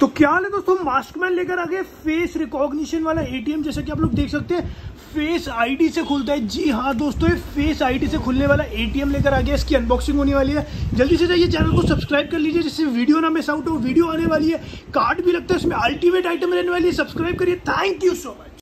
तो क्या है दोस्तों? मास्कमैन लेकर आ गए फेस रिकॉग्निशन वाला एटीएम जैसा कि आप लोग देख सकते हैं। फेस आईडी से खुलता है। जी हाँ दोस्तों, ये फेस आईडी से खुलने वाला एटीएम लेकर आ गया इसकी अनबॉक्सिंग होने वाली है। जल्दी से जाइए चैनल को सब्सक्राइब कर लीजिए, जिससे वीडियो ना मिस आउट हो। वीडियो आने वाली है। कार्ड भी लगता है इसमें अल्टीमेट आइटम रहने वाली है। सब्सक्राइब करिए। Thank you so much